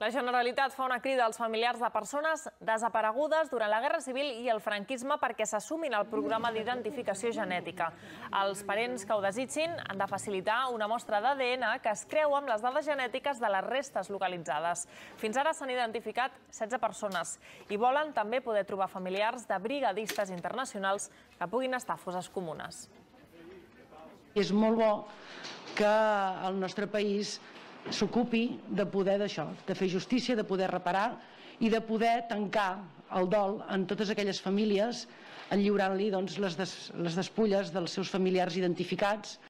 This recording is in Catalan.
La Generalitat fa una crida als familiars de persones desaparegudes durant la Guerra Civil i el franquisme perquè s'assumin al programa d'identificació genètica. Els parents que ho desitgin han de facilitar una mostra d'ADN que es creu amb les dades genètiques de les restes localitzades. Fins ara s'han identificat 16 persones i volen també poder trobar familiars de brigadistes internacionals que puguin estar a fosses comunes. És molt bo que el nostre país s'ocupi de poder d'això, de fer justícia, de poder reparar i de poder tancar el dol en totes aquelles famílies, lliurant-li doncs, les, des, les despulles dels seus familiars identificats